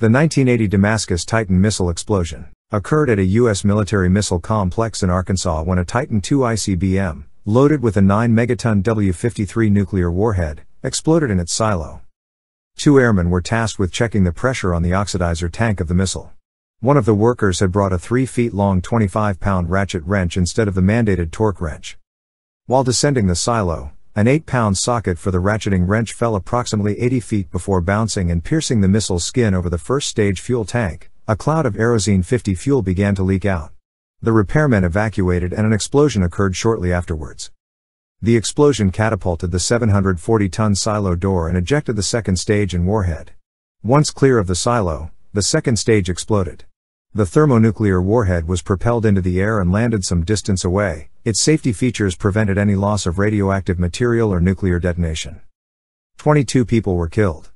The 1980 Damascus Titan missile explosion occurred at a U.S. military missile complex in Arkansas when a Titan II ICBM, loaded with a 9 megaton W 53 nuclear warhead, exploded in its silo. Two airmen were tasked with checking the pressure on the oxidizer tank of the missile. One of the workers had brought a 3 feet long 25 pound ratchet wrench instead of the mandated torque wrench. While descending the silo, an 8 pound socket for the ratcheting wrench fell approximately 80 feet before bouncing and piercing the missile's skin over the first stage fuel tank. A cloud of Aerozine 50 fuel began to leak out. The repairmen evacuated and an explosion occurred shortly afterwards. The explosion catapulted the 740 ton silo door and ejected the second stage and warhead. Once clear of the silo, the second stage exploded. The thermonuclear warhead was propelled into the air and landed some distance away. Its safety features prevented any loss of radioactive material or nuclear detonation. 22 people were killed.